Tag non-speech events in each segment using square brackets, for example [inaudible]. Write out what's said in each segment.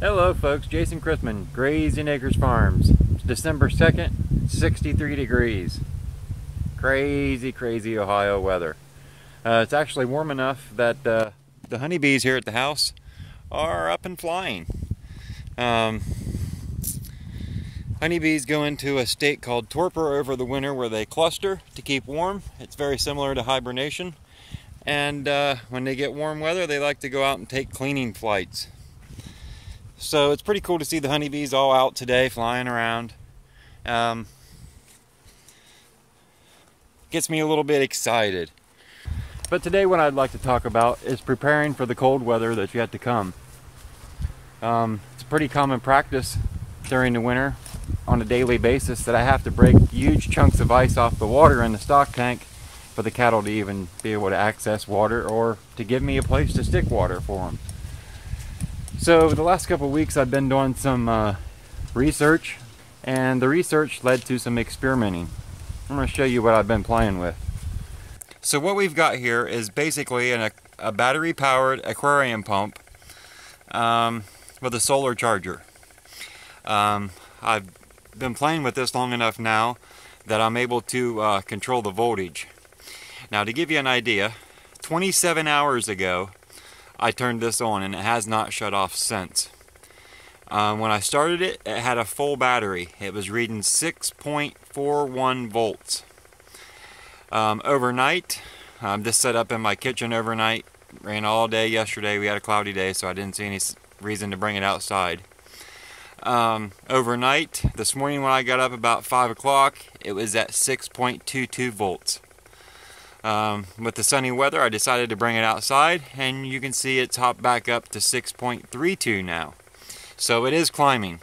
Hello folks, Jason Chrisman, Grazing Acres Farms. It's December 2nd, 63 degrees. Crazy, crazy Ohio weather. Uh, it's actually warm enough that uh, the honeybees here at the house are up and flying. Um, honeybees go into a state called torpor over the winter where they cluster to keep warm. It's very similar to hibernation. And uh, when they get warm weather, they like to go out and take cleaning flights. So it's pretty cool to see the honeybees all out today flying around. Um, gets me a little bit excited. But today what I'd like to talk about is preparing for the cold weather that's yet to come. Um, it's a pretty common practice during the winter on a daily basis that I have to break huge chunks of ice off the water in the stock tank for the cattle to even be able to access water or to give me a place to stick water for them. So the last couple weeks I've been doing some uh, research and the research led to some experimenting. I'm going to show you what I've been playing with. So what we've got here is basically an, a battery powered aquarium pump um, with a solar charger. Um, I've been playing with this long enough now that I'm able to uh, control the voltage. Now to give you an idea, 27 hours ago I turned this on and it has not shut off since. Um, when I started it, it had a full battery. It was reading 6.41 volts. Um, overnight, um, this set up in my kitchen overnight. Ran all day yesterday. We had a cloudy day, so I didn't see any reason to bring it outside. Um, overnight, this morning when I got up about 5 o'clock, it was at 6.22 volts. Um, with the sunny weather, I decided to bring it outside, and you can see it's hopped back up to 6.32 now. So it is climbing.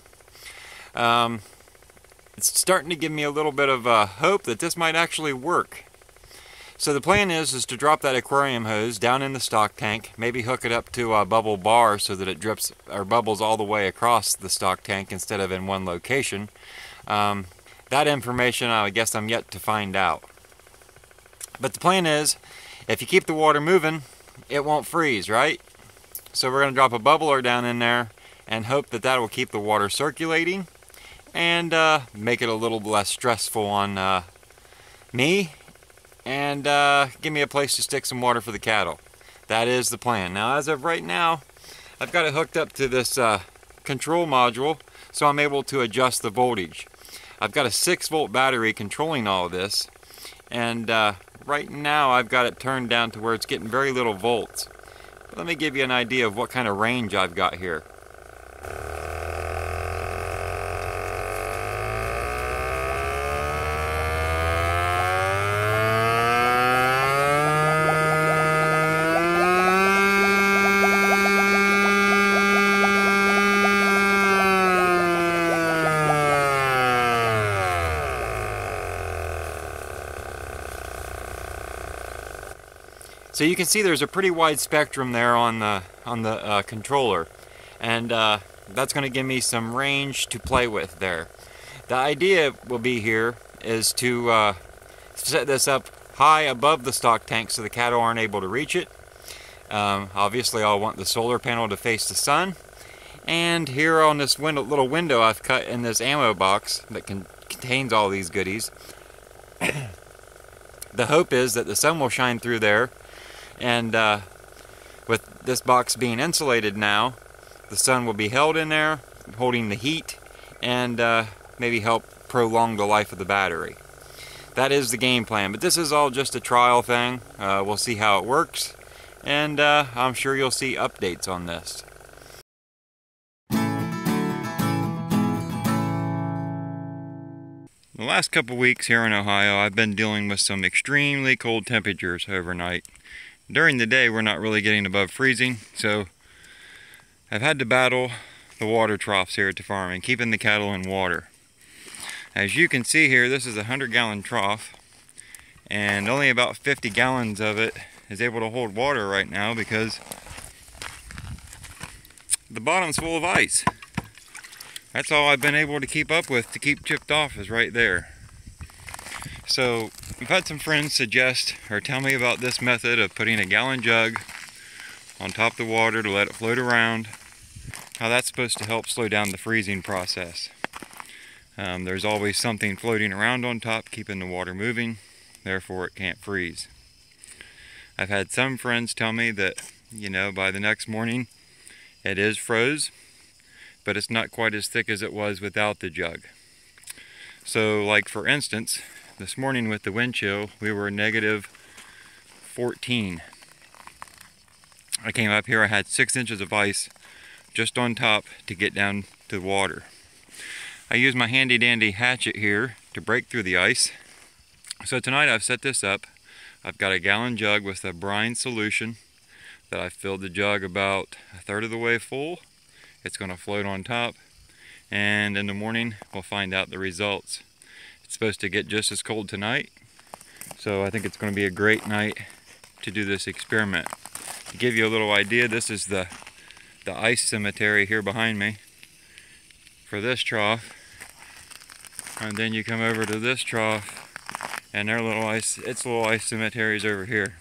Um, it's starting to give me a little bit of uh, hope that this might actually work. So the plan is is to drop that aquarium hose down in the stock tank, maybe hook it up to a bubble bar so that it drips or bubbles all the way across the stock tank instead of in one location. Um, that information I guess I'm yet to find out. But the plan is, if you keep the water moving, it won't freeze, right? So we're going to drop a bubbler down in there and hope that that will keep the water circulating and uh, make it a little less stressful on uh, me and uh, give me a place to stick some water for the cattle. That is the plan. Now as of right now, I've got it hooked up to this uh, control module so I'm able to adjust the voltage. I've got a 6 volt battery controlling all of this and uh, right now I've got it turned down to where it's getting very little volts. But let me give you an idea of what kind of range I've got here. So you can see there's a pretty wide spectrum there on the on the uh, controller, and uh, that's going to give me some range to play with there. The idea will be here is to uh, set this up high above the stock tank so the cattle aren't able to reach it. Um, obviously, I'll want the solar panel to face the sun. And here on this window, little window I've cut in this ammo box that can, contains all these goodies. [coughs] the hope is that the sun will shine through there and uh, with this box being insulated now the sun will be held in there holding the heat and uh, maybe help prolong the life of the battery. That is the game plan but this is all just a trial thing. Uh, we'll see how it works and uh, I'm sure you'll see updates on this. The last couple weeks here in Ohio, I've been dealing with some extremely cold temperatures overnight. During the day, we're not really getting above freezing, so I've had to battle the water troughs here at the farm and keeping the cattle in water. As you can see here, this is a 100 gallon trough, and only about 50 gallons of it is able to hold water right now because the bottom's full of ice. That's all I've been able to keep up with to keep chipped off is right there. So I've had some friends suggest or tell me about this method of putting a gallon jug on top of the water to let it float around how that's supposed to help slow down the freezing process. Um, there's always something floating around on top keeping the water moving, therefore it can't freeze. I've had some friends tell me that, you know, by the next morning it is froze, but it's not quite as thick as it was without the jug. So like for instance, this morning with the wind chill, we were negative 14. I came up here, I had six inches of ice just on top to get down to the water. I used my handy dandy hatchet here to break through the ice. So tonight I've set this up. I've got a gallon jug with a brine solution that I filled the jug about a third of the way full. It's going to float on top and in the morning we'll find out the results. Supposed to get just as cold tonight so I think it's going to be a great night to do this experiment. To give you a little idea, this is the, the ice cemetery here behind me for this trough. And then you come over to this trough and their little ice, its little ice cemeteries over here.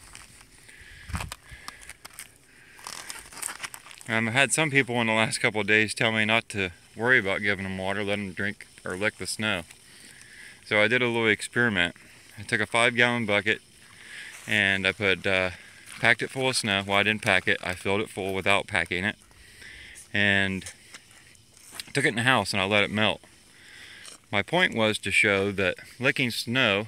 Um, I've had some people in the last couple of days tell me not to worry about giving them water, let them drink or lick the snow. So I did a little experiment. I took a five gallon bucket and I put, uh, packed it full of snow. Well, I didn't pack it. I filled it full without packing it. And took it in the house and I let it melt. My point was to show that licking snow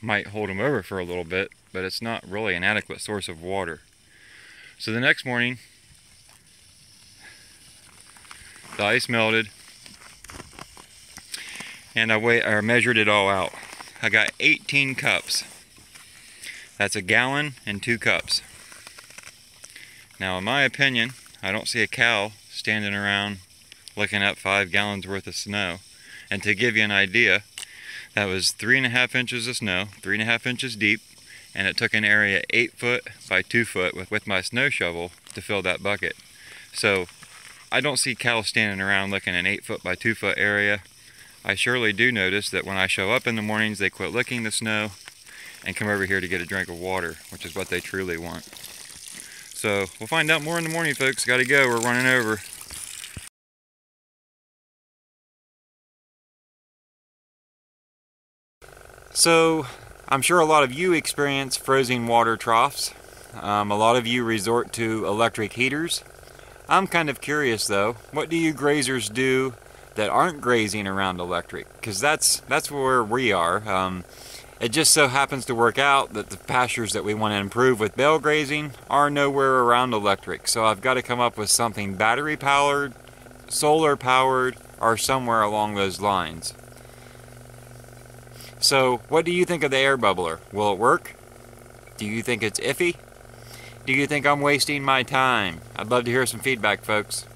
might hold them over for a little bit, but it's not really an adequate source of water. So the next morning, the ice melted, and I weighed, or measured it all out. I got 18 cups. That's a gallon and two cups. Now, in my opinion, I don't see a cow standing around looking at five gallons worth of snow. And to give you an idea, that was three and a half inches of snow, three and a half inches deep, and it took an area eight foot by two foot with, with my snow shovel to fill that bucket. So I don't see cows standing around looking an eight foot by two foot area. I surely do notice that when I show up in the mornings, they quit licking the snow and come over here to get a drink of water, which is what they truly want. So we'll find out more in the morning, folks. Got to go. We're running over. So, I'm sure a lot of you experience frozen water troughs. Um, a lot of you resort to electric heaters. I'm kind of curious though, what do you grazers do that aren't grazing around electric? Because that's that's where we are. Um, it just so happens to work out that the pastures that we want to improve with bale grazing are nowhere around electric. So I've got to come up with something battery powered, solar powered, or somewhere along those lines. So, what do you think of the air bubbler? Will it work? Do you think it's iffy? Do you think I'm wasting my time? I'd love to hear some feedback, folks.